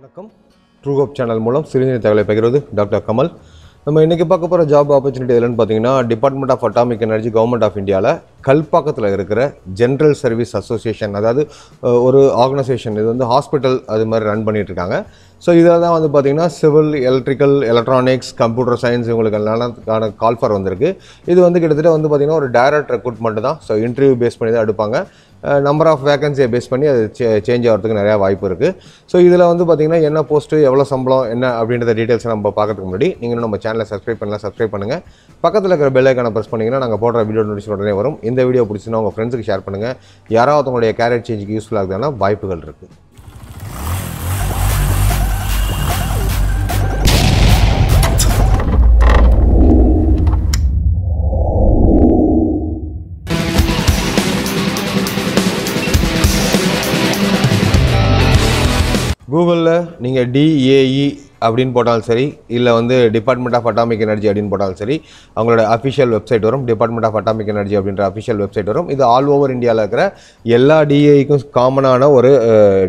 வணக்கம். True hope channel மூலம் சிறுநீர் தகவலை பகிர்வது டாக்டர் கமல். நம்ம இன்றைக்கி பார்க்க போகிற ஜாப் ஆப்பர்ச்சுனிட்டி எதுலன்னு பார்த்தீங்கன்னா department of atomic energy government of இந்தியாவில் கல்பாக்கத்தில் இருக்கிற ஜென்ரல் சர்வீஸ் அசோசியேஷன் அதாவது ஒரு ஆர்கனைசேஷன் இது வந்து ஹாஸ்பிட்டல் அது மாதிரி ரன் பண்ணிகிட்டு இருக்காங்க. ஸோ இதில் தான் வந்து பார்த்தீங்கன்னா civil electrical electronics computer science இவங்களுக்கு எல்லாத்துக்கான கால்ஃபர் வந்திருக்கு. இது வந்து கிட்டத்தட்ட வந்து பார்த்தீங்கன்னா ஒரு டைரக்ட் ரெக்ரூட்மெண்ட் தான். ஸோ இன்டர்வியூ பேஸ் பண்ணி தான் எடுப்பாங்க. நம்பர் ஆஃப் வேகன்சியை பேஸ் பண்ணி அது சேஞ்ச் ஆகிறதுக்கு நிறையா வாய்ப்பு இருக்குது ஸோ இதில் வந்து பார்த்தீங்கன்னா என்ன போஸ்ட்டு எவ்வளோ சம்பளம் என்ன அப்படின்றத டீட்டெயில்ஸ் நம்ம பார்க்கறதுக்கு முன்னாடி நீங்கள் நம்ம சேனலை சப்ஸ்கிரைப் பண்ணலாம் சப்ஸ்கிரைப் பண்ணுங்கள் பக்கத்தில் இருக்கிற பெல் ஐக்கானை ப்ரெஸ் பண்ணிங்கன்னா நாங்கள் போடுற வீடியோ நோட்டிஸ் உடனே வரும். இந்த வீடியோ பிடிச்சினா உங்கள் ஃப்ரெண்ட்ஸுக்கு ஷேர் பண்ணுங்கள் யாராவது உங்களுடைய கேரியர் சேஞ்சுக்கு யூஸ்ஃபுல்லாக ஆகுதுன்னா வாய்ப்புகள் இருக்குது கூகுளில் நீங்கள் டிஏஇ அப்படின்னு போட்டாலும் சரி இல்லை வந்து டிபார்ட்மெண்ட் ஆஃப் அட்டாமிக் எனர்ஜி அப்படின்னு போட்டாலும் சரி அவங்களோட அஃபிஷியல் வெப்சைட் வரும். டிபார்ட்மெண்ட் ஆஃப் அட்டாமிக் எனர்ஜி அப்படின்ற அஃபிஷியல் வெப்சைட் வரும். இது ஆல் ஓவர் இந்தியாவில் இருக்கிற எல்லா டிஏஇக்கும் காமனான ஒரு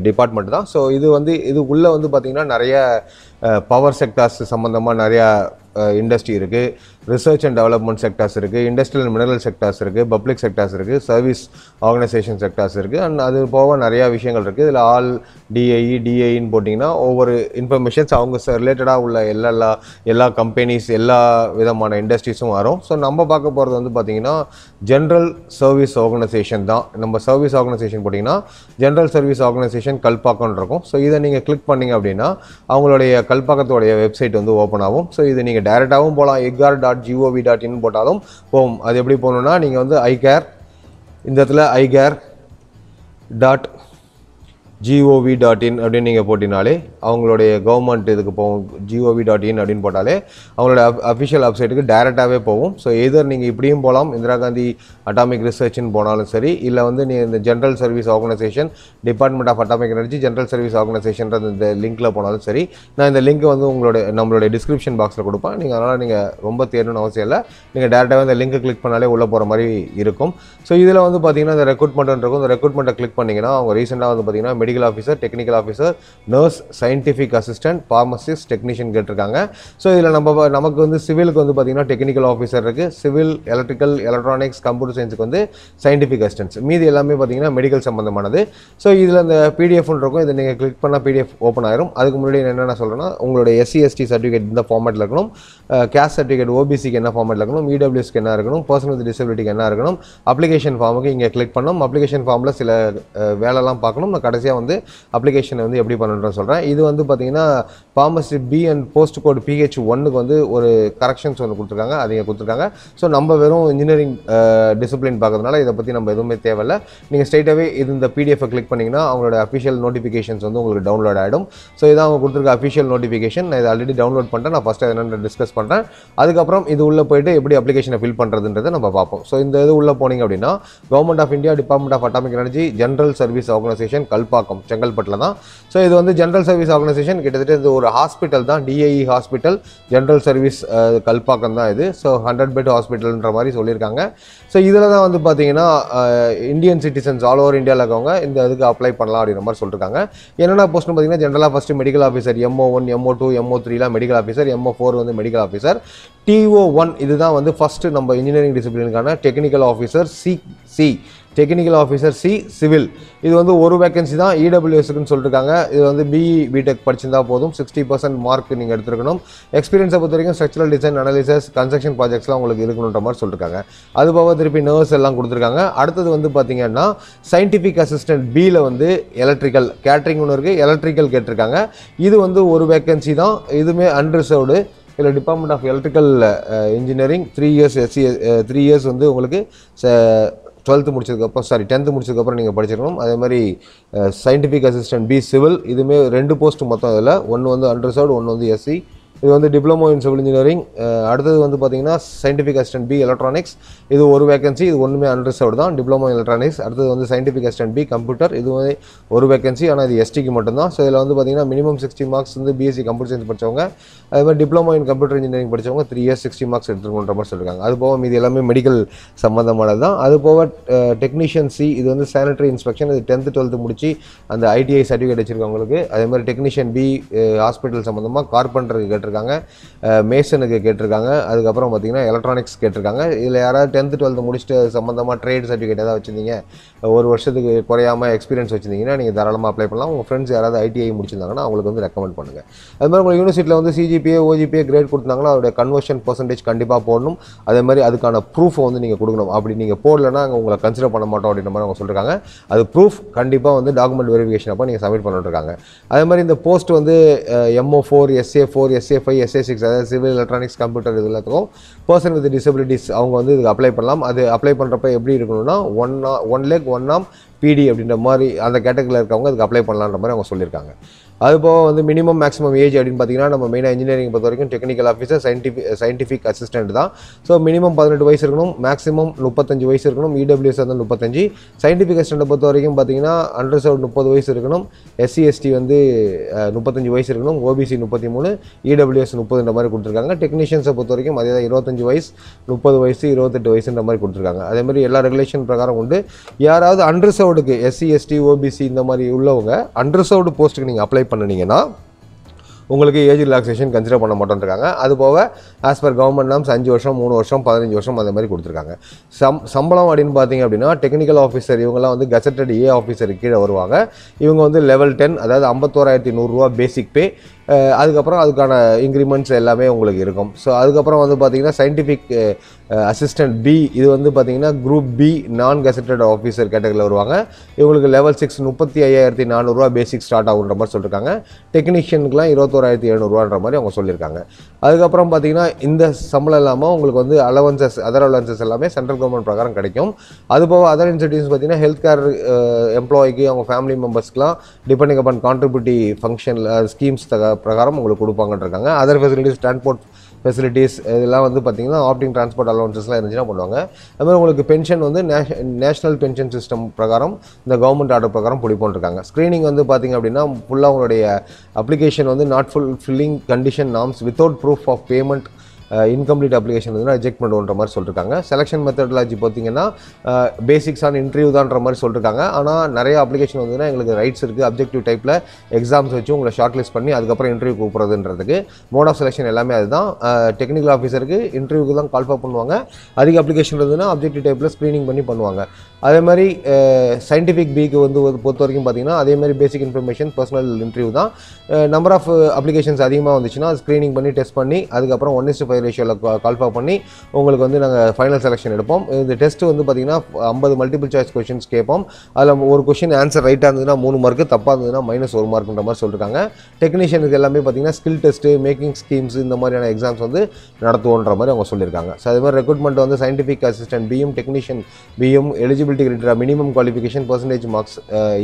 டிபார்ட்மெண்ட் தான். ஸோ இது வந்து இது உள்ளே வந்து பார்த்திங்கன்னா நிறைய பவர் செக்டார்ஸ் சம்மந்தமாக நிறையா இண்டஸ்ட்ரி இருக்குது ரிசர்ச் அண்ட் டெவலப்மெண்ட் செக்டர்ஸ் இருக்குது இண்டஸ்ட்ரியல் அண்ட் மினரல் செக்டர்ஸ் இருக்குது பப்ளிக் செக்டர்ஸ் இருக்குது சர்வீஸ் ஆர்கனைசேஷன் செக்டர்ஸ் இருக்குது அண்ட் அது போக நிறையா விஷயங்கள் இருக்குது இதில் ஆல் டிஐஇ டிஐன்னு போட்டிங்கன்னா ஒவ்வொரு இன்ஃபர்மேஷன்ஸ் அவங்க ரிலேட்டடாக உள்ள எல்லா எல்லா எல்லா கம்பெனிஸ் எல்லா விதமான இண்டஸ்ட்ரீஸும் வரும். ஸோ நம்ம பார்க்க போகிறது வந்து பார்த்திங்கன்னா ஜென்ரல் சர்வீஸ் ஆர்கனைசேஷன் தான். நம்ம சர்வீஸ் ஆர்கனைசேஷன் போட்டிங்கன்னா ஜென்ரல் சர்வீஸ் ஆர்கனைசேஷன் கல்பாக்கம்னு இருக்கும். ஸோ இதை நீங்கள் கிளிக் பண்ணீங்க அப்படின்னா அவங்களுடைய கல்பாக்கத்தோடைய வெப்சைட் வந்து ஓப்பன் ஆகும். ஸோ இது நீங்கள் டேரெக்டாகவும் போகலாம் IGCAR dot G O V dot in போட்டாலும் போகும். அது எப்படி போகணுன்னா நீங்கள் வந்து ஐகேர் இந்த இடத்துல IGCAR dot G O V dot in அப்படின்னு நீங்கள் போட்டினாலே அவங்களுடைய கவர்மெண்ட் இதுக்கு போகும். ஜிஓவி டாட் இன் அப்படின்னு போட்டாலே அவங்களோட அஃபிஷியல் வெப்சைட்டுக்கு டேரெக்டாகவே போகும். ஸோ எதர் நீங்கள் இப்படியும் போகலாம் இந்திரா காந்தி அட்டாமிக் ரிசர்ச்னு போனாலும் சரி இல்லை வந்து நீங்கள் இந்த general service organisation department of atomic energy general service ஆர்கனைசேஷன்ற இந்த லிங்க்கில் போனாலும் சரி நான் இந்த லிங்க் வந்து உங்களோட நம்மளுடைய டிஸ்கிரிப்ஷன் பாக்ஸில் கொடுப்பேன். நீங்கள் அதனால் நீங்கள் ரொம்ப தேடணும்னு அவசியம் இல்லை. நீங்கள் டேரெக்டாகவே இந்த லிங்க்கை கிளிக் பண்ணாலே உள்ளே போகிற மாதிரி இருக்கும். ஸோ இதில் வந்து பார்த்தீங்கன்னா இந்த ரெக்ரூட்மெண்ட் இருக்கும் இந்த ரெக்ரூட்மெண்ட்டை கிளிக் பண்ணிங்கன்னா அவங்க ரீசெண்டாக வந்து பார்த்தீங்கன்னா medical officer technical officer nurse scientific assistant pharmacist technician கேட்டிருக்காங்க. ஸோ இதில் நம்ம நமக்கு வந்து சிவிலுக்கு வந்து பார்த்திங்கன்னா டெக்னிக்கல் ஆஃபீஸர் இருக்குது சிவில் எலக்ட்ரிக்கல் எலக்ட்ரானிக்ஸ் கம்ப்யூட்டர் சயின்ஸுக்கு வந்து சயின்டிஃபிக் அசிஸ்டன்ஸ் மீதி எல்லாமே பார்த்தீங்கன்னா மெடிக்கல் சம்மந்தமானது ஸோ இதில் இந்த பிடிஎஃப்னு இருக்கும். இதை நீங்கள் கிளிக் பண்ணால் பிடிஎஃப் ஓப்பன் ஆயிரும். அதுக்கு முன்னாடி நான் என்னென்ன சொல்கிறேன்னா உங்களுடைய எஸ்சி எஸ்டி சர்டிஃபிகேட் இந்த ஃபார்மேட்டில் இருக்கணும். கேஸ்ட் சர்டிஃபிகேட் ஓபிசிக்கு என்ன ஃபார்மேட்டில் இருக்கணும்? இடபிள்யூஸ்க்கு என்ன இருக்கணும்? பர்சனல் வித் டிசபிலிட்டிக்கு என்ன இருக்கணும்? அப்ளிகேஷன் ஃபார்முக்கு இங்கே கிளிக் பண்ணணும் அப்ளிகேஷன் ஃபார்மில் சில வேலைலாம் பார்க்கணும். நான் கடைசியாக வந்து அப்ளிகேஷனை வந்து எப்படி பண்ணணும்னு சொல்கிறேன் இது வந்து பார்த்தீங்கன்னா pharmacy B and post code P H ஒன்னுக்கு வந்து ஒரு கரெக்ஷன்ஸ் ஒன்று கொடுத்துருக்காங்க. அதை இங்கே கொடுத்துருக்காங்க. ஸோ நம்ம வெறும் இன்ஜினியரிங் டிசிப்ளின் பார்க்கறதுனால இதை பற்றி நம்ம எதுவுமே தேவையில்லை. நீங்கள் ஸ்ட்ரைட்டாகவே இது இந்த பிடிஎஃப் கிளிக் பண்ணிங்கன்னா அவங்களோட அஃபிஷியல் நோட்டிஃபிகேஷன்ஸ் வந்து உங்களுக்கு டவுன்லோட் ஆகிடும் ஸோ இதான் அவங்க கொடுத்துருக்க அஃபிஷியல் நோட்டிஃபிகேஷன் நான் இதை ஆல்ரெடி டவுன்லோட் பண்ணிட்டேன். நான் ஃபஸ்ட்டு என்னென்னு டிஸ்கஸ் பண்ணுறேன் அதுக்கப்புறம் இது உள்ளே போயிட்டு எப்படி அப்ளிகேஷனை ஃபில் பண்ணுறதுன்றதை நம்ம பார்ப்போம். ஸோ இந்த இது உள்ளே போனீங்க அப்படின்னா government of India department of atomic energy general service organisation Kalpakkam. செங்கல்பட்டில் தான். ஸோ இது வந்து ஜென்ரல் சர்வீஸ் ஆர்கனைசேஷன் கிட்டத்தட்ட இது ஒரு ஹாஸ்பிட்டல் தான் D I E hospital general service Kalpakkam தான் இது. ஸோ ஹண்ட்ரட் பெட் ஹாஸ்பிட்டல்ன்ற மாதிரி சொல்லியிருக்காங்க. ஸோ இதில் தான் வந்து பார்த்தீங்கன்னா இந்தியன் சிட்டிசன்ஸ் ஆல் ஓவர் இந்தியாவில் இருக்கவங்க இந்த இதுக்கு அப்ளை பண்ணலாம் அப்படின்ற மாதிரி சொல்லியிருக்காங்க என்னென்ன போஸ்ட்னு பார்த்தீங்கன்னா ஜென்ரலாக first medical officer MO one MO two MO த்ரீலாம் medical officer MO four வந்து மெடிக்கல் ஆஃபீஸர் டிஓ ஒன் இதுதான் வந்து ஃபஸ்ட்டு நம்ம engineering டிசிப்ளினுக்கான technical officer C C technical officer C civil இது வந்து ஒரு வேகன்சி தான் இடபிள்யூஎஸ்க்குன்னு சொல்லியிருக்காங்க இது வந்து பிஇ பிடெக் படிச்சிருந்தா போதும். சிக்ஸ்டி பர்சன்ட் மார்க் நீங்கள் எடுத்துருக்கணும். எக்ஸ்பீரியன்ஸை பொறுத்த வரைக்கும் ஸ்ட்ரக்சரல் டிசைன் அனாலிசஸ் கன்ஸ்ட்ரக்ஷன் ப்ராஜெக்ட்ஸ்லாம் உங்களுக்கு இருக்கணுன்ற மாதிரி சொல்லியிருக்காங்க அது போக திருப்பி நர்ஸ் எல்லாம் கொடுத்துருக்காங்க. அடுத்தது வந்து பார்த்தீங்கன்னா சயின்டிஃபிக் அசிஸ்டன்ட் பியில் வந்து எலக்ட்ரிக்கல் கேட்ரிங் ஒன்று இருக்குது எலக்ட்ரிக்கல் கேட்டிருக்காங்க. இது வந்து ஒரு வேகன்சி தான். இதுவுமே அன்ரிசர்வ்டு இதில் department of electrical engineering three years SC three years வந்து உங்களுக்கு டுவெல்த்து முடிச்சதுக்கப்புறம் சாரி டென்த்து முடிச்சதுக்கப்புறம் நீங்கள் படிச்சிருக்கணும். அதே மாதிரி சயின்டிஃபிக் அசிஸ்டன்ட் பி சிவில் இதுவுமே ரெண்டு போஸ்ட் மொத்தம் இதில் ஒன்று வந்து அன்ரிசர்வ்டு ஒன்று வந்து எஸ்சி இது வந்து டிப்ளமோ இன் சிவில் இன்ஜினியரிங் அடுத்தது வந்து பார்த்தீங்கன்னா சயின்டிஃபிக் அசிஸ்டன்ட் பி எலக்ட்ரானிக்ஸ் இது ஒரு வேகன்சி இது ஒன்றுமே அன்ரிசர்வ்டு தான். டிப்ளமோ எலக்ட்ரானிக்ஸ் அடுத்தது வந்து சயின்டிஃபிக் அசிஸ்டன்ட் பி கம்ப்யூட்டர் இது வந்து ஒரு வேகன்சி ஆனால் இது எஸ்டிக்கு மட்டும்தான். ஸோ இதில் வந்து பார்த்தீங்கன்னா மினிமம் சிக்ஸ்டி மார்க்ஸ் வந்து பிஎஸ்சி கம்ப்யூட்டர் சயின்ஸ் படிச்சவங்க. அதே மாதிரி டிப்ளமோ இன் கம்ப்யூட்டர் இன்ஜினியரிங் படிச்சவங்க த்ரீ இயர்ஸ் சிக்ஸ்டி மார்க்ஸ் எடுத்துக்கொண்ட மாதிரி சொல்லியிருக்காங்க அது போக மீதி எல்லாமே மெடிக்கல் சம்மந்தமானது தான். அது போக டெக்னீஷியன் சி இது வந்து சானிட்டரி இன்ஸ்பெக்ஷன் இது டென்த்து டுவெல்த்து முடிச்சு அந்த ஐடிஐ சர்டிஃபிகேட் வச்சிருக்கவங்களுக்கு. அதே மாதிரி டெக்னீஷியன் பி ஹாஸ்பிட்டல் சம்மந்தமாக கார்பெண்டருக்கு கேட்டிருக்காங்க. மேசனுக்கு கேட்டிருக்காங்க. அதுக்கப்புறம் பார்த்தீங்கன்னா எலக்ட்ரானிக்ஸ் கேட்டிருக்காங்க. இதில் யாராவது டென்த்து டுவெல்த்து முடிச்சுட்டு சம்மந்தமாக ட்ரேட் சர்டிஃபிகேட் ஏதாவது வச்சிருந்தீங்க ஒரு வருஷத்துக்கு குறையாமல் எக்ஸ்பீரியன்ஸ் வச்சிருந்தீங்கன்னா நீங்கள் தாராளமாக அப்ளை பண்ணலாம். உங்கள் ஃப்ரெண்ட்ஸ் யாராவது ஐடிஐ முடிச்சிருந்தாங்கன்னா அவங்களுக்கு வந்து ரெக்கமெண்ட் பண்ணுங்கள் அது மாதிரி உங்கள் யூனிவர்சிட்டியில் வந்து சிஜிபிஏ ஓஜிபிஏ கிரேட் கொடுத்தாங்கன்னா அதோட கன்வர்ஷன் பர்சன்டேஜ் கண்டிப்பாக போடணும். அதே மாதிரி அதுக்கான ப்ரூஃபை வந்து நீங்கள் கொடுக்கணும். அப்படி நீங்கள் போடலைன்னா அங்கே உங்களை கன்சிடர் பண்ண மாட்டோம் அப்படின்ற மாதிரி அவங்க சொல்லியிருக்காங்க அது ப்ரூஃப் கண்டிப்பாக வந்து டாக்குமெண்ட் வெரிஃபிகேஷன் அப்போ நீங்கள் சப்மிட் பண்ணிட்டுருக்காங்க அதே மாதிரி இந்த போஸ்ட் வந்து MO four SA four SA five SA six அதாவது சிவில் எலக்ட்ரானிக்ஸ் கம்ப்யூட்டர் இது எல்லாத்துக்கும் பர்சன் வித் டிசபிலிட்டிஸ் அவங்க வந்து இதுக்கு அப்ளை பண்ணலாம். அது அப்ளை பண்ணுறப்ப எப்படி இருக்கணும்னா ஒன் ஒன் லேக் ஒன் ஆம் பிடி அப்படின்ற மாதிரி அந்த கேட்டகரியில் இருக்கவங்க அதுக்கு அப்ளை பண்ணலான்ற மாதிரி அவங்க சொல்லியிருக்காங்க. அது போக வந்து மினிமம் மேக்ஸிமம் ஏஜ் அப்படின்னு பார்த்தீங்கன்னா நம்ம மெயினாக இன்ஜினியரிங் பொறுத்த வரைக்கும் technical officer scientific scientific assistant தான். ஸோ மினிமம் பதினெட்டு வயசு இருக்கணும் மேக்ஸிமம் முப்பத்தஞ்சு வயசு இருக்கணும் இடபிள்யூஎஸ் வந்து முப்பத்தஞ்சு. சயின்டிஃபிக் அசிஸ்டண்ட்டை பொறுத்த வரைக்கும் பார்த்தீங்கன்னா அண்டர்சர்வ் முப்பது வயசு இருக்கணும். எஸ்சி எஸ்டி வந்து முப்பத்தஞ்சு வயசு இருக்கணும். ஓபிசி முப்பத்தி மூணு இடபிள்யூஎஸ் முப்பதுன்ற மாதிரி கொடுத்துருக்காங்க. டெக்னீஷியன்ஸை பொறுத்த வரைக்கும் அதே தான் இருபத்தஞ்சு வயசு முப்பது வயசு இருபத்தெட்டு வயசுன்ற மாதிரி கொடுத்துருக்காங்க. அதே மாதிரி எல்லா ரெகுலேஷன் பிரகாரம் உண்டு. யாராவது அண்டர்சர்வ்டுக்கு எஸ்சி எஸ்டி ஓபிசி இந்த மாதிரி உள்ளவங்க அண்டர்சர்வ்டு போஸ்ட்டுக்கு நீங்கள் அப்ளை பண்ணுனீங்கன்னா உங்களுக்கு ஏஜ் ரிலாக்ஸேஷன் கன்சிடர் பண்ண மாட்டோன்ருக்காங்க. அது போக ஆஸ் பர் கவர்மெண்ட் நாம்ஸ் அஞ்சு வருஷம் மூணு வருஷம் பதினஞ்சு வருஷம் அந்த மாதிரி கொடுத்துருக்காங்க. சம் சம்பளம் அப்படின்னு பார்த்தீங்க அப்படின்னா டெக்னிக்கல் ஆஃபீஸர் இவங்கெல்லாம் வந்து கசட்டட் ஏ ஆஃபீஸர் கீழே வருவாங்க. இவங்க வந்து லெவல் டென் அதாவது ஐம்பத்தோராயிரத்தி நூறுரூவா பேசிக் பே அதுக்கப்புறம் அதுக்கான இன்க்ரிமெண்ட்ஸ் எல்லாமே உங்களுக்கு இருக்கும். ஸோ அதுக்கப்புறம் வந்து பார்த்தீங்கன்னா சயின்டிஃபிக் அசிஸ்டன்ட் பி இது வந்து பார்த்தீங்கன்னா group B non gazetted officer கேட்டகரியில் வருவாங்க. இவங்களுக்கு லெவல் சிக்ஸ் முப்பத்தி ஐயாயிரத்தி நானூறுரூவா பேசிக் ஸ்டார்ட் ஆகுன்ற மாதிரி சொல்லியிருக்காங்க டெக்னீஷியனுக்குலாம் இருபத்தோராயிரத்தி எழுநூறுவான்ற மாதிரி அவங்க சொல்லியிருக்காங்க அதுக்கப்புறம் பார்த்தீங்கன்னா இந்த சம்பளம் இல்லாமல் உங்களுக்கு வந்து அலவன்சஸ் அதர் அலவன்சஸ் எல்லாமே சென்ட்ரல் கவர்மெண்ட் பிரகாரம் கிடைக்கும். அது போக அதர் இன்சென்டிவ்ஸ் பார்த்தீங்கன்னா ஹெல்த் கேர் எம்ப்ளாய்க்கு அவங்க ஃபேமிலி மெம்பர்ஸ்க்குலாம் டிபெண்டிங் அப்பான் கான்ட்ரிபியூட்டி ஃபங்க்ஷனில் ஸ்கீம்ஸ் பிரகாரம் உங்களுக்கு கொடுப்பாங்கன்ட்ருக்காங்க அதர் ஃபெசிலிட்டிஸ் டிரான்ஸ்போர்ட் ஃபெசிலிட்டிஸ் இதெல்லாம் வந்து பார்த்தீங்கன்னா ஆப்டிங் டிரான்ஸ்போர்ட் அலவன்சஸ்லாம் இருந்துச்சுன்னா பண்ணுவாங்க. அதுமாதிரி உங்களுக்கு பென்ஷன் வந்து நேஷனல் பென்ஷன் சிஸ்டம் பிரகாரம் இந்த கவர்மெண்ட் ஆர்டர் பிரகாரம் பிடிப்போன்ட்ருக்காங்க ஸ்க்ரீனிங் வந்து பார்த்திங்க அப்படின்னா ஃபுல்லாக உங்களுடைய அப்ளிகேஷன் வந்து not full filling condition norms without proof of payment incomplete application வந்து ரிஜெக்ட் பண்ணுவோன்ற மாதிரி சொல்லியிருக்காங்க செலெக்ஷன் மெத்தடாலஜி பார்த்தீங்கன்னா பேசிக்ஸான இன்டர்வியூ தான்ற மாதிரி சொல்லியிருக்காங்க ஆனால் நிறைய அப்ளிகேஷன் வந்துன்னா எங்களுக்கு ரைட்ஸ் இருக்குது அப்ஜெக்டிவ் டைப்பில் எக்ஸாம்ஸ் வச்சு உங்களை ஷார்ட் லிஸ்ட் பண்ணி அதுக்கப்புறம் இன்டர்வியூ கூப்பிட்றதுன்றதுக்கு. மோட் ஆஃப் செலெக்ஷன் எல்லாமே அதுதான். டெக்னிக்கல் ஆஃபீஸருக்கு இன்டர்வியூக்கு தான் கால் பண்ணுவாங்க. அதிக அப்ளிகேஷன் இருந்ததுன்னா அப்ஜெக்டிவ் டைப்பில் ஸ்க்ரீனிங் பண்ணி பண்ணுவாங்க. அதே மாதிரி சயின்டிஃபிக் பிக்கு வந்து பொறுத்த வரைக்கும் பார்த்தீங்கன்னா அதே மாதிரி பேசிக் இன்ஃபர்மேஷன் பர்சனல் இன்டர்வியூ தான். நம்பர் ஆஃப் அப்ளிகேஷன்ஸ் அதிகமாக வந்துச்சுன்னா ஸ்க்ரீனிங் பண்ணி டெஸ்ட் பண்ணி அதுக்கப்புறம் ஒன் இஸ்ட் ஃபைவ் ரேஷியோவில் குவாலிஃபை பண்ணி உங்களுக்கு வந்து நாங்கள் ஃபைனல் செலெக்ஷன் எடுப்போம். இந்த டெஸ்ட் வந்து பார்த்தீங்கன்னா ஐம்பது மல்டிபிள் சாய்ஸ் கொஷின்ஸ் கேட்போம். அதில் ஒரு கொஷின் ஆன்சர் ரைட்டாக இருந்ததுன்னா மூணு மார்க்கு தப்பாக இருந்ததுன்னா மைனஸ் ஒரு மார்க்குன்ற மாதிரி சொல்லியிருக்காங்க டெக்னீஷியனுக்கு எல்லாமே பார்த்தீங்கன்னா ஸ்கில் டெஸ்ட்டு மேக்கிங் ஸ்கீம்ஸ் இந்த மாதிரியான எக்ஸாம்ஸ் வந்து நடத்துவோன்ற மாதிரி அவங்க சொல்லியிருக்காங்க ஸோ அது மாதிரி ரெக்ரூட்மெண்ட் வந்து scientific assistant PM technician PM eligibility criteria minimum qualification percentage marks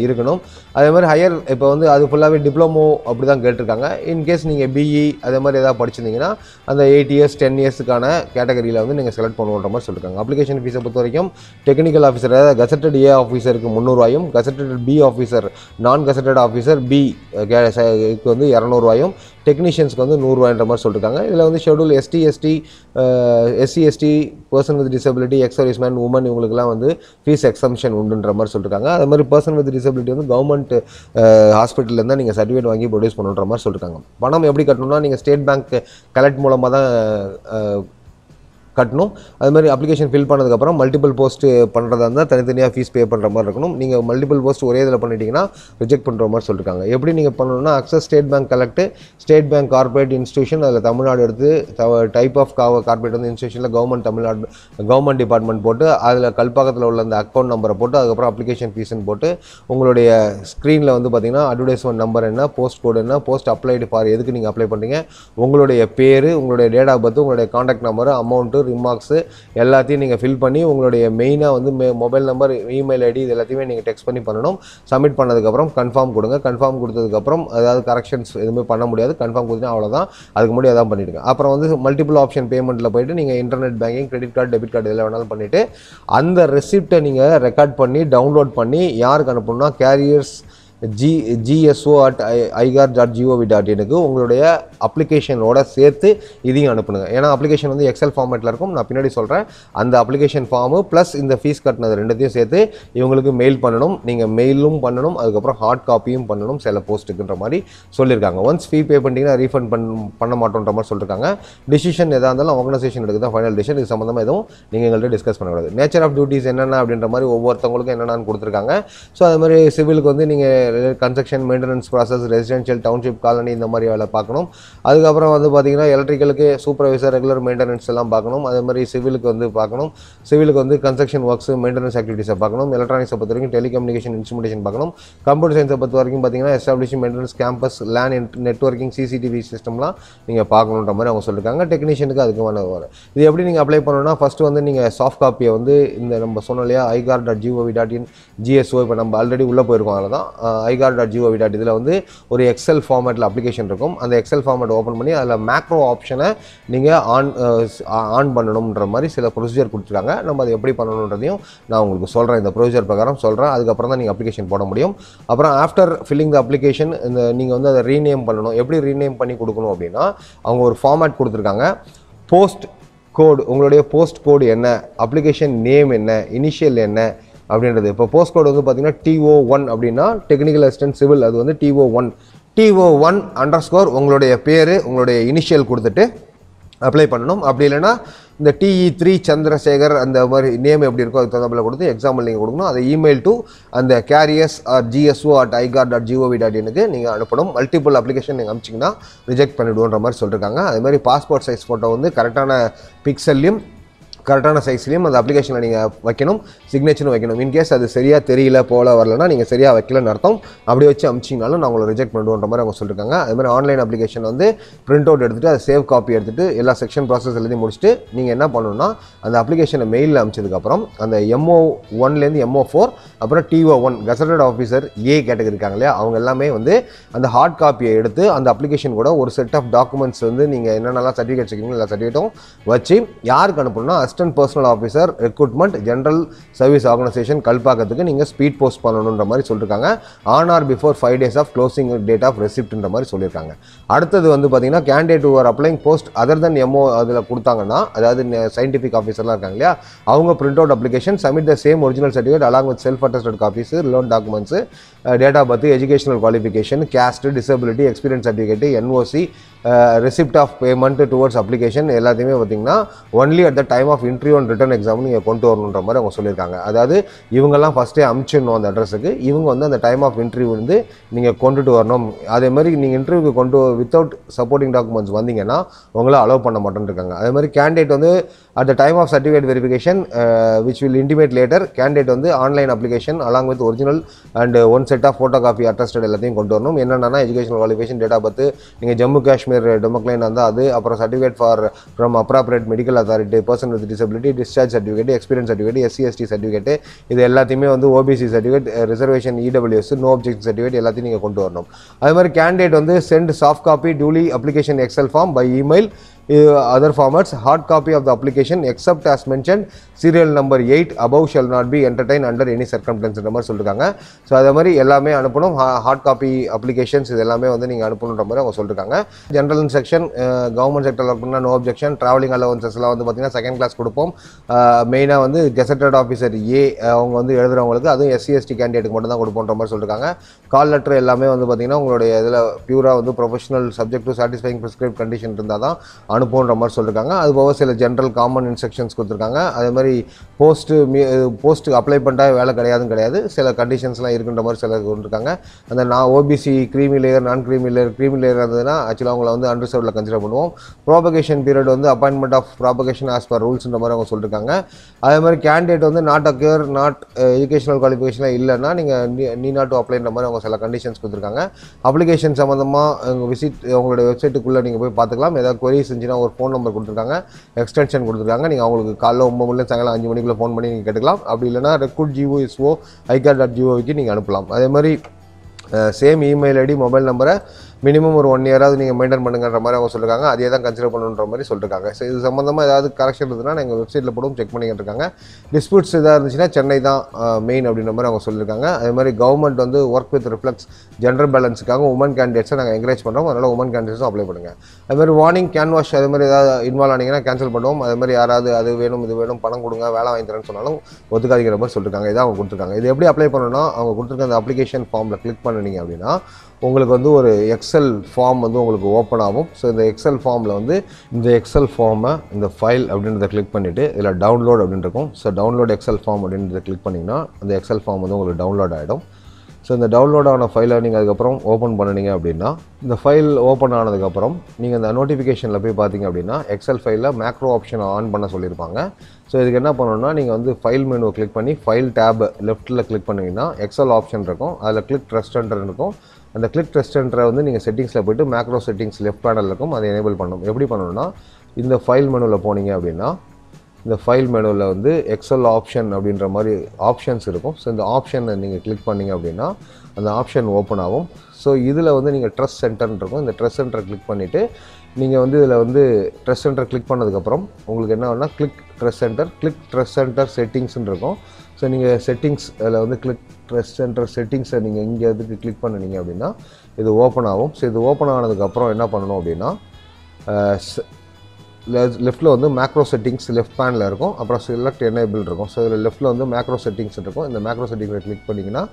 இருக்கணும். அதே மாதிரி ஹையர் இப்போ வந்து அது ஃபுல்லாகவே டிப்ளமோ அப்படி தான் கேட்டிருக்காங்க. இன்கேஸ் நீங்கள் பிஇ அதே மாதிரி ஏதாவது படிச்சிருந்தீங்கன்னா அந்த எயிட் இயர்ஸ் டென் இயர்ஸுக்கான கேட்டகரியில் வந்து நீங்கள் செலக்ட் பண்ணுவோன்ற மாதிரி சொல்லியிருக்காங்க அப்ளிகேஷன் ஃபீஸை பொறுத்த வரைக்கும் டெக்னிக்கல் ஆஃபீஸர் அதாவது கசட்டட் ஏ ஆஃபீஸருக்கு முந்நூறுவாயும் gazetted B officer non gazetted officer B வந்து இரநூறுவாயும் டெக்னீஷியன்ஸ்க்கு வந்து நூறுரூவான்ற மாதிரி சொல்லியிருக்காங்க இதில் வந்து schedule ST ST SC ST person with disability ex service man woman இவங்களுக்குலாம் வந்து ஃபீஸ் எக்ஸம்ஷன் உண்டுன்ற மாதிரி சொல்லியிருக்காங்க அது மாதிரி பர்சன் வித் டிசபிலிட்டி வந்து கவர்மெண்ட் ஹாஸ்பிட்டலில் தான் நீங்கள் சர்டிஃபிகேட் வாங்கி ப்ரொடியூஸ் பண்ணுன்ற மாதிரி சொல்லியிருக்காங்க பணம் எப்படி கட்டணும்னா நீங்கள் ஸ்டேட் பேங்க் கலெக்ட் மூலமாக தான் கட்டணும். அது மாதிரி அப்ளிகேஷன் ஃபில் பண்ணதுக்கப்புறம் மல்டிபிள் போஸ்ட் பண்ணுறதா இருந்தால் தனித்தனியாக ஃபீஸ் பே பண்ணுற மாதிரி இருக்கணும். நீங்கள் மல்டிபிள் போஸ்ட் ஒரே இதில் பண்ணிட்டீங்கன்னா ரிஜெக்ட் பண்ணுற மாதிரி சொல்லியிருக்காங்க எப்படி நீங்கள் பண்ணணும்னா access State Bank Collect State Bank corporate institution அதில் தமிழ்நாடு எடுத்து டைப் ஆஃப் கார்பரேட் வந்து இன்ஸ்டியூஷனில் கவர்மெண்ட் தமிழ்நாடு கவர்மெண்ட் டிபார்ட்மெண்ட் போட்டு அதில் கல்பாக்கத்தில் உள்ள அந்த அக்கௌண்ட் நம்பரை போட்டு அதுக்கப்புறம் அப்ளிகேஷன் ஃபீஸ்னு போட்டு உங்களுடைய ஸ்க்ரீனில் வந்து பார்த்தீங்கன்னா அட்வர்டைஸ்மெண்ட் நம்பர் என்ன போஸ்ட் கோடு என்ன போஸ்ட் அப்ளைடு ஃபார் எதுக்கு நீங்கள் அப்ளை பண்ணுறீங்க உங்களுடைய பேர் உங்களுடைய டேட் ஆஃப் பர்த் உங்களுடைய காண்டாக்ட் நம்பர் அமௌண்ட்டு ரிமார்க்ஸு எல்லாத்தையும் நீங்கள் ஃபில் பண்ணி உங்களுடைய மெயினாக வந்து மொபைல் நம்பர் இமெயில் ஐடி இது எல்லாத்தையுமே நீங்கள் டெக்ஸ்ட் பண்ணி பண்ணணும். சப்மிட் பண்ணதுக்கப்புறம் கன்ஃபார்ம் கொடுங்க. கன்ஃபார்ம் கொடுத்ததுக்கப்புறம் அதாவது கரெக்ஷன்ஸ் எதுவுமே பண்ண முடியாது. கன்ஃபார்ம் கொடுத்தீங்கன்னா அவ்வளோதான் அதுக்கு முன்னாடி அதான் பண்ணிவிடுங்க அப்புறம் வந்து மல்டிபிள் ஆப்ஷன் பேமெண்ட்டில் போயிட்டு நீங்கள் internet banking credit card debit card எல்லாம் வேணாலும் பண்ணிவிட்டு அந்த ரெசிப்டை நீங்கள் ரெக்கார்ட் பண்ணி டவுன்லோட் பண்ணி யாருக்கு அனுப்பணும்னா careers G GSO at IGCAR dot G O V dot இனுக்கு உங்களுடைய அப்ளிகேஷனோட சேர்த்து இதையும் அனுப்புனுங்க. ஏன்னா அப்ளிகேஷன் வந்து எக்ஸல் ஃபார்மேட்டில் இருக்கும். நான் பின்னாடி சொல்கிறேன் அந்த அப்ளிகேஷன் ஃபார்மு ப்ளஸ் இந்த ஃபீஸ் கட்டினது ரெண்டுத்தையும் சேர்த்து இவங்களுக்கு மெயில் பண்ணணும். நீங்கள் மெயிலும் பண்ணணும். அதுக்கப்புறம் ஹார்ட் காப்பியும் பண்ணணும். சில போஸ்ட்டுக்குன்ற மாதிரி சொல்லியிருக்காங்க. ஒன்ஸ் ஃபீ பே பண்ணிட்டீங்கன்னா ரீஃபண்ட் பண்ண பண்ண மாட்டோன்ற மாதிரி சொல்லியிருக்காங்க. டிசிஷன் எதாக இருந்தாலும் ஆர்கனைசேஷன் எடுக்க தான் ஃபைனல் டிசிஷன் இது சம்மந்தமாக எதுவும் நீங்கள் எங்கள்கிட்ட டிஸ்கஸ் பண்ணக்கூடாது. நேச்சர் ஆஃப் டியூட்டிஸ் என்னென்ன அப்படின்ற மாதிரி ஒவ்வொருத்தவங்களுக்கும் என்னென்னு கொடுத்துருக்காங்க. ஸோ அது மாதிரி சிவிலுக்கு வந்து நீங்கள் construction maintenance process residential township colony இந்த மாதிரி வேலை பார்க்கணும். அதுக்கப்புறம் வந்து பார்த்தீங்கன்னா எலக்ட்ரிக்கலுக்கு சூப்பர்வைசர் ரெகுலர் மெயின்டெனன்ஸ் எல்லாம் பார்க்கணும். அதே மாதிரி சிவிலுக்கு வந்து பார்க்கணும். சிவிலுக்கு வந்து கன்ஸ்ட்ரக்ஷன் ஒர்க்ஸ் மெயின்டெனன்ஸ் ஆக்டிவிட்டிஸை பார்க்கணும். எலக்ட்ரானிக்ஸை பொறுத்த வரைக்கும் டெலிகம்யூனிகேஷன் இன்ஸ்ட்ருமெண்டேஷன் பார்க்கணும் கம்ப்யூட்டர் சயின்ஸை பொறுத்த வரைக்கும் பார்த்தீங்கன்னா establishing maintenance campus LAN networking CCTV சிஸ்டம்லாம் நீங்கள் பார்க்கணுன்ற மாதிரி அவங்க சொல்லியிருக்காங்க டெக்னீஷியனுக்கு அதுக்குமான வரும் இது. எப்படி நீங்கள் அப்ளை பண்ணணும்னா ஃபஸ்ட்டு வந்து நீங்கள் சாஃப்ட் காப்பியை வந்து இந்த நம்ம சொன்னோம் இல்லையா IGCAR dot G O V dot in GSO இப்போ நம்ம ஆல்ரெடி உள்ளே போயிருக்கோம் அதில் தான் ஐகார் டாட் ஜிஓவி டாட் இதில் வந்து ஒரு எக்ஸல் ஃபார்மேட்டில் அப்ளிகேஷன் இருக்கும். அந்த எக்ஸல் ஃபார்மேட் ஓப்பன் பண்ணி அதில் மேக்ரோ ஆப்ஷனை நீங்கள் ஆன் ஆன் பண்ணணுன்ற மாதிரி சில ப்ரொசீஜர் கொடுத்துருக்காங்க. நம்ம அதை எப்படி பண்ணணுன்றதையும் நான் உங்களுக்கு சொல்கிறேன் இந்த ப்ரொசீஜர் பிரகாரம் சொல்கிறேன் அதுக்கப்புறம் தான் நீங்கள் அப்ளிகேஷன் போட முடியும். அப்புறம் ஆஃப்டர் ஃபில்லிங் த அப்ளிகேஷன் இந்த நீங்கள் வந்து அதை ரீநேம் பண்ணணும். எப்படி ரீநேம் பண்ணி கொடுக்கணும் அப்படின்னா அவங்க ஒரு ஃபார்மேட் கொடுத்துருக்காங்க. போஸ்ட் கோட் உங்களுடைய போஸ்ட் கோடு என்ன? அப்ளிகேஷன் நேம் என்ன? இனிஷியல் என்ன? அப்படின்றது. இப்போ போஸ்ட் கோடு வந்து பார்த்தீங்கன்னா டிஓ ஒன் அப்படின்னா டெக்னிக்கல் அசிஸ்டன்ட் சிவில் அது வந்து TO one TO one underscore உங்களுடைய பேர் உங்களுடைய இனிஷியல் கொடுத்துட்டு அப்ளை பண்ணணும். அப்படி இல்லைன்னா இந்த டிஇ த்ரீ சந்திரசேகர் அந்த மாதிரி நேம் எப்படி இருக்கோ அதுக்கு தகுந்த கொடுத்து எக்ஸாம்பிள் நீங்கள் கொடுக்கணும். அதை இமெயில் டு அந்த careers R GSO at IGCAR dot G O V dot இனுக்கு நீங்கள் அனுப்பணும். மல்டிபிள் அப்ளிகேஷன் நீங்கள் அனுப்பிச்சிங்கன்னா ரிஜெக்ட் பண்ணிவிடுவோன்ற மாதிரி சொல்லியிருக்காங்க அதே மாதிரி பாஸ்போர்ட் சைஸ் ஃபோட்டோ வந்து கரெக்டான பிக்சல்லையும் கரெக்டான சைஸ்லையும் அந்த அப்ளிகேஷனில் நீங்கள் வைக்கணும் சிக்னேச்சரும் வைக்கணும். இன்கேஸ் அது சரியாக தெரியல போல வரலன்னா நீங்கள் சரியாக வைக்கலன்னு அர்த்தம். அப்படி வச்சு அமிச்சிங்கனாலும் நான் உங்களை ரிஜெக்ட் பண்ணுவோன்ற மாதிரி அவங்க சொல்லியிருக்காங்க அது மாதிரி ஆன்லைன் அப்ளிகேஷன் வந்து பிரிண்ட் அவுட் எடுத்துகிட்டு அதை சேவ் காப்பி எடுத்துகிட்டு எல்லா செக்ஷன் ப்ராசஸ் எழுதி முடிச்சுட்டு நீங்கள் என்ன பண்ணணும்னா அந்த அப்ளிகேஷனை மெயிலில் அமிச்சதுக்கப்புறம் அந்த எம்ஓ ஒன்லேருந்து எம்ஓ ஃபோர் அப்புறம் TO one gazetted officer A category இருக்காங்க இல்லையா? அவங்க எல்லாமே வந்து அந்த ஹார்ட் காப்பியை எடுத்து அந்த அப்ளிகேஷன் கூட ஒரு செட் ஆஃப் டாக்குமெண்ட்ஸ் வந்து நீங்கள் என்னென்னலாம் சர்டிஃபிகேட் வச்சுக்கீங்களோ எல்லா சர்டிஃபிகேட்டும் வச்சு யாருக்கு அனுப்பணும்னா assistant personnel officer recruitment general service organisation கல்பாக்கத்துக்கு நீங்கள் ஸ்பீட் போஸ்ட் பண்ணணுன்ற மாதிரி சொல்லியிருக்காங்க on or before five days of closing date of ரெசிப்ட்ன்ற மாதிரி சொல்லியிருக்காங்க அடுத்தது வந்து பார்த்தீங்கன்னா candidate or applying post other than MO அதில் கொடுத்தாங்கன்னா அதாவது சயின்டிஃபிக் ஆஃபீஸர்லாம் இருக்காங்க இல்லையா அவங்க print out application submit the same original certificate along with self attested copies loan documents date of birth educational qualification caste disability experience certificate NOC receipt of payment towards application எல்லாத்தையுமே பார்த்தீங்கன்னா only at the time of interview and written exam நீங்கள் கொண்டு வரணுன்ற மாதிரி அவங்க சொல்லியிருக்காங்க. அதாவது இவங்கெல்லாம் ஃபஸ்ட்டே அமுச்சிடணும் அந்த அட்ரஸுக்கு இவங்க வந்து அந்த டைம் ஆஃப் இன்டர்வியூ வந்து நீங்கள் கொண்டுட்டு வரணும். அதே மாதிரி நீங்கள் இன்டர்வியூக்கு கொண்டு வித்தவுட் சப்போர்ட்டிங் டாக்குமெண்ட்ஸ் வந்தீங்கன்னா உங்களை அலோவ் பண்ண மாட்டேன்னு இருக்காங்க. அதே மாதிரி கேண்டிடேட் வந்து at the time of certificate verification which will intimate later candidate வந்து online application along with original and one set of photo copy attested எல்லாத்தையும் கொண்டு வரணும். என்னென்னா எஜுகேஷன் குவாலிஃபிகேஷன் டேட்டா பார்த்து நீங்கள் ஜம்மு காஷ்மீர் டொமக்லைன் வந்தால் அது அப்புறம் certificate for from appropriate medical authority person with disability discharge certificate experience certificate SC ST certificate இது எல்லாத்தையுமே வந்து OBC certificate reservation EWS no objection certificate எல்லாத்தையும் நீங்கள் கொண்டு வரணும். அது மாதிரி கேண்டிடேட் வந்து send soft copy duly application Excel form by email Uh, other formats hard copy of the application except as mentioned serial number 8 above shall not be entertained under any circumstance இந்த மாதிரி சொல்லிருக்காங்க. So அதே மாதிரி எல்லாமே அனுப்பணும். Hard copy applications இது எல்லாமே வந்து நீங்கள் அனுப்பணுன்ற மாதிரி அவங்க சொல்லிருக்காங்க. ஜென்ரல் செக்ஷன் கவர்மெண்ட் செக்டர் அப்படின்னா நோ அப்ஜெக்ஷன் ட்ராவலிங் அலவன்சஸ்லாம் வந்து பார்த்திங்கன்னா செகண்ட் கிளாஸ் கொடுப்போம். Uh, மெயினாக வந்து கெசட்டட் ஆஃபீஸர் ஏ அவங்க வந்து எழுதுகிறவங்களுக்கு அதுவும் எஸ்சி எஸ்டி கேண்டிடேட்டுக்கு மட்டும் தான் கொடுப்போன்ற மாதிரி சொல்லிருக்காங்க. கால் லெட்டர் எல்லாமே வந்து பார்த்தீங்கன்னா உங்களுடைய இதில் பியூராக வந்து professional subject to satisfying prescribe condition இருந்தால் தான் அனுப்புன்ற மாதிரி சொல்லியிருக்காங்க அது போக சில ஜென்ரல் காமன் இன்ஸ்ட்ரக்ஷன்ஸ் கொடுத்துருக்காங்க. அதே மாதிரி போஸ்ட்டு மீ போஸ்ட்டுக்கு அப்ளை பண்ணிட்டா வேலை கிடையாதுன்னு கிடையாது. சில கண்டிஷன்ஸ்லாம் இருக்குன்ற மாதிரி சில கொண்டிருக்காங்க. அந்த non OBC creamy layer non creamy layer creamy layer இருந்ததுன்னா ஆக்சுவலாக அவங்கள வந்து அண்டர்சர்வில் கன்சிடர் பண்ணுவோம். ப்ராபகேஷன் பீரியட் வந்து appointment of probation as per ரூல்ஸ்ன்ற மாதிரி அவங்க சொல்லியிருக்காங்க அதே மாதிரி கேண்டிடேட் வந்து not acquire not educational qualification இல்லைன்னா நீங்கள் நீ நாட் டு அப்ளைன்ற மாதிரி அவங்க சில கண்டிஷன்ஸ் கொடுத்துருக்காங்க. அப்ளிகேஷன் சம்மந்தமாக உங்கள் விசிட் உங்களுடைய வெப்சைட்டுக்குள்ளே நீங்கள் போய் பார்த்துக்கலாம். ஏதாவது கொரிஸ் செஞ்சு இருந்துச்சுன்னா ஒரு ஃபோன் நம்பர் கொடுத்துருக்காங்க. எக்ஸ்டென்ஷன் கொடுத்துருக்காங்க. நீங்கள் அவங்களுக்கு காலைல ஒம்பது மணில சாயங்காலம் அஞ்சு மணிக்குள்ளே ஃபோன் பண்ணி நீங்கள் கேட்டுக்கலாம். அப்படி இல்லைனா ரெக்ரூட் ஜிஓஎஸ்ஓ ஐகார் டாட் ஜிஓவிக்கு நீங்கள் அனுப்பலாம். அதே மாதிரி சேம் இமெயில் ஐடி மொபைல் நம்பரை மினிமம் ஒரு ஒன் இயராவது நீங்கள் மெயின்டைன் பண்ணுங்கன்ற மாதிரி அவங்க சொல்லியிருக்காங்க அதே தான் கன்சிடர் பண்ணுன்ற மாதிரி சொல்லியிருக்காங்க ஸோ இது சம்மந்தமாக ஏதாவது கரெக்ஷன் இருந்ததுன்னா எங்கள் வெப்சைட்டில் போடும் செக் பண்ணிக்கிட்டு இருக்காங்க டிஸ்பியூட்ஸ் எதாவது இருந்துச்சுன்னா சென்னை தான் மெயின் அப்படின்ற மாதிரி அவங்க சொல்லியிருக்காங்க அதே மாதிரி கவர்மெண்ட் வந்து ஒர்க் வித் ரிஃப்ளெக்ஸ் ஜெண்டர் பேலன்ஸுக்காக உமன் கேண்டிடேட்ஸை நாங்கள் என்கரேஜ் பண்ணுறோம் அதனால் உமன் கேண்டிடேட்ஸும் அப்ளை பண்ணுங்கள் அதே மாதிரி வார்னிங் கேன்வாஷ் அதே மாதிரி ஏதாவது இன்வால்வ் ஆனீங்கன்னா கேன்சல் பண்ணுவோம். அதே மாதிரி யாராவது அது வேணும் இது வேணும் பணம் கொடுங்க வேலை வாங்கி தரேன்னு சொன்னாலும் ஒத்துக்காதிக்கிற மாதிரி சொல்லியிருக்காங்க இதான் அவங்க கொடுத்துருக்காங்க. இது எப்படி அப்ளை பண்ணணும்னா அவங்க கொடுத்துருக்க அந்த அப்ளிகேஷன் ஃபார்மில் கிளிக் பண்ணினீங்க அப்படின்னா உங்களுக்கு வந்து ஒரு எக்ஸல் ஃபார்ம் வந்து உங்களுக்கு ஓப்பன் ஆகும். ஸோ இந்த எக்ஸல் ஃபார்மில் வந்து இந்த எக்ஸல் ஃபார்மை இந்த ஃபைல் அப்படின்றத கிளிக் பண்ணிவிட்டு இதில் டவுன்லோட் அப்படின்னு இருக்கும். ஸோ டவுன்லோட் எக்ஸல் ஃபார்ம் அப்படின்றத கிளிக் பண்ணிங்கன்னா அந்த எக்ஸல் ஃபார்ம் வந்து உங்களுக்கு டவுன்லோட் ஆகிடும் ஸோ இந்த டவுன்லோட் ஆன ஃபைலை நீங்கள் அதுக்கப்புறம் ஓப்பன் பண்ணினீங்க அப்படின்னா இந்த ஃபைல் ஓப்பன் ஆனதுக்கப்புறம் நீங்கள் இந்த நோட்டிஃபிகேஷனில் போய் பார்த்தீங்க அப்படின்னா எக்ஸல் ஃபைலில் மேக்ரோ ஆப்ஷனை ஆன் பண்ண சொல்லியிருப்பாங்க. ஸோ இதுக்கு என்ன பண்ணணும்னா நீங்கள் வந்து ஃபைல் மெனுவை கிளிக் பண்ணி ஃபைல் டேப் லெஃப்ட்டில் கிளிக் பண்ணிங்கன்னா எக்ஸல் ஆப்ஷன் இருக்கும். அதில் கிளிக் ட்ரஸ்டன்டர் இருக்கும். அந்த கிளிக் டெஸ்ட்ன்ற வந்து நீங்கள் செட்டிங்ஸில் போய்ட்டு மேக்ரோ செட்டிங்ஸ் லெஃப்ட் பேனல் இருக்கும் அதை எனேபிள் பண்ணணும். எப்படி பண்ணணும்னா இந்த ஃபைல் மெனுவில் போனீங்க அப்படின்னா இந்த ஃபைல் மெனுவில் வந்து எக்ஸல் ஆப்ஷன் அப்படின்ற மாதிரி ஆப்ஷன்ஸ் இருக்கும். ஸோ இந்த ஆப்ஷனை நீங்கள் கிளிக் பண்ணீங்க அப்படின்னா அந்த ஆப்ஷன் ஓப்பன் ஆகும். ஸோ இதில் வந்து நீங்கள் ட்ரெஸ் சென்டர்னு இருக்கும். இந்த ட்ரெஸ் சென்டரை கிளிக் பண்ணிவிட்டு நீங்கள் வந்து இதில் வந்து ட்ரெஸ் சென்டர் கிளிக் பண்ணதுக்கப்புறம் உங்களுக்கு என்ன வேணால் click trust center click trust center செட்டிங்ஸ்னு இருக்கும். ஸோ நீங்கள் செட்டிங்ஸ் அதில் வந்து கிளிக் ட்ரெஸ்ட்ன்ற செட்டிங்ஸை நீங்கள் இங்கே இதுக்கு கிளிக் பண்ணினீங்க அப்படின்னா இது ஓப்பன் ஆகும். ஸோ இது ஓப்பன் ஆனதுக்கப்புறம் என்ன பண்ணணும் அப்படின்னா லெஃப்ட்டில் வந்து மேக்ரோ செட்டிங்ஸ் லெஃப்ட் பேனில் இருக்கும். அப்புறம் செலக்ட் எனேபிள் இருக்கும். ஸோ இதில் லெஃப்ட்டில் வந்து மேக்ரோ செட்டிங்ஸ் இருக்கும். இந்த மேக்ரோ செட்டிங்ஸை கிளிக் பண்ணிங்கன்னா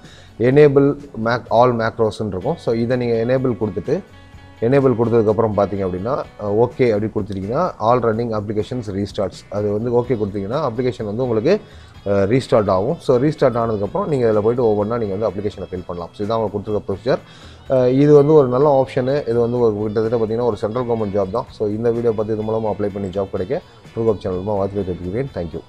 எனேபிள் மேக் ஆல் மேக்ரோஸ்ன்னு இருக்கும். ஸோ இதை நீங்கள் எனேபிள் கொடுத்துட்டு எனேபிள் கொடுத்ததுக்கப்புறம் பார்த்தீங்க அப்படின்னா ஓகே அப்படி கொடுத்துட்டிங்கன்னா ஆல் ரன்னிங் அப்ளிகேஷன்ஸ் ரீஸ்டார்ட்ஸ் அது வந்து ஓகே கொடுத்தீங்கன்னா அப்ளிகேஷன் வந்து உங்களுக்கு ரீஸ்டார்ட் ஆகும். ஸோ ரீஸ்டார்ட் ஆனதுக்கப்புறம் நீங்கள் இதில் போய்ட்டு ஒவ்வொன்றா நீங்கள் வந்து அப்ளிகேஷனை ஃபில் பண்ணலாம். ஸோ இதான் அவங்க கொடுத்துருக்க ப்ரொசீஜர் இது வந்து ஒரு நல்ல ஆப்ஷனு இது வந்து ஒரு கிட்டத்தட்ட பார்த்தீங்கன்னா ஒரு சென்ட்ரல் கவர்மெண்ட் ஜாப் தான். ஸோ இந்த வீடியோ பார்த்து இது மூலமாக அப்ளை பண்ணி ஜாப் கிடைக்க. ட்ரூ சேனல் மூலமாக வாழ்த்து தெரிவிக்கிறேன். தேங்க்யூ